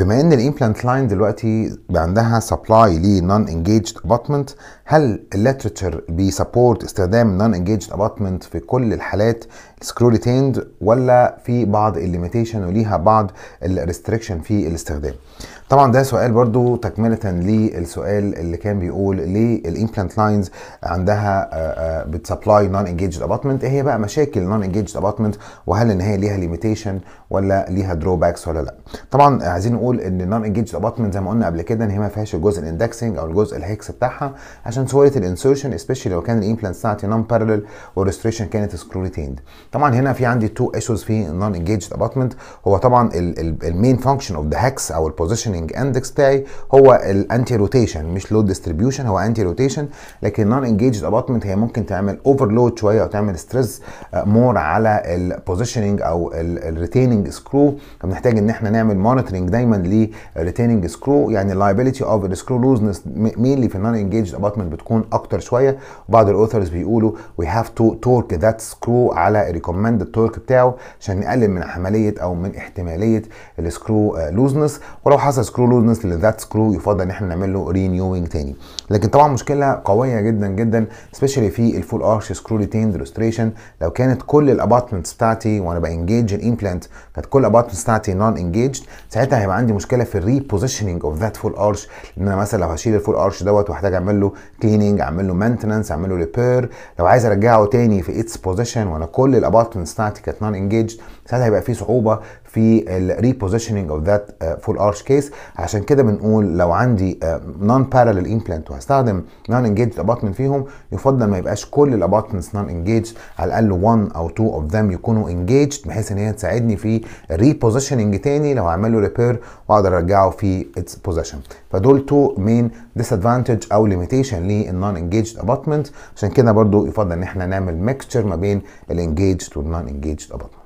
بما إن ال implant line دلوقتي عندها supply ل non engaged abutment هل ال literature بي support استخدام non engaged abutment في كل الحالات screw retained ولا في بعض ال limitation وليها بعض ال restriction في الاستخدام؟ طبعا ده سؤال برضو تكملة للسؤال اللي كان بيقول ليه ال implant lines عندها بت supply non engaged abutment إيه هي بقى مشاكل non engaged abutment وهل إن هي ليها limitation ولا ليها drawbacks ولا لأ؟ طبعا عايزين نقول إن ال non engaged abutment زي ما قلنا قبل كده إن هي ما فيهاش الجزء ال indexing أو الجزء ال hex بتاعها عشان سهولة ال insertion specially لو كان ال implant بتاعتي non parallel وال restoration كانت screw retained طبعا هنا في عندي two issues في ال non engaged abutment هو طبعا ال main function of the hex أو ال positioning index بتاعي هو ال anti rotation مش load distribution هو anti rotation لكن ال non engaged abutment هي ممكن تعمل overload شوية أو تعمل stress more على ال positioning أو ال retaining screw فبنحتاج إن إحنا نعمل monitoring دايما لل retaining screw يعني ال liability of ال screw looseness mainly في ال non engaged abutment بتكون أكتر شوية. وبعض ال authors بيقولوا we have to torque that screw على recommended torque بتاعه عشان نقلل من عمليه أو من احتمالية ال screw looseness ولو حصل screw looseness ل that screw يفضل إن إحنا نعمل له renewing تاني. لكن طبعا مشكلة قوية جدا جدا specially في ال full arch screw retained restoration لو كانت كل ال abutments بتاعتي وأنا ب engage ال implant كانت كل ال abutments بتاعتي non engaged ساعتها هيبقى عندي مشكلة في ال repositioning of that full arch ان أنا مثلا لو هشيل ال full arch دوت واحتاج أعمل له cleaning أعمل له maintenance أعمل له repair لو عايز أرجعه تاني في its position وأنا كل ال abutments بتاعتي كانت non engaged ساعتها هيبقى في صعوبة في ال repositioning of that full arch case عشان كده بنقول لو عندي non parallel implant وهستخدم non engaged abutment فيهم يفضل ما يبقاش كل ال abutments non engaged على الأقل 1 أو 2 of them يكونوا engaged بحيث إن هي تساعدني في repositioning تاني لو هعمل له repair وأقدر أرجعه في its position فدول two main disadvantage أو limitation لل non engaged abutment عشان كده برضو يفضل إن إحنا نعمل mixture ما بين ال engaged وال non engaged abutment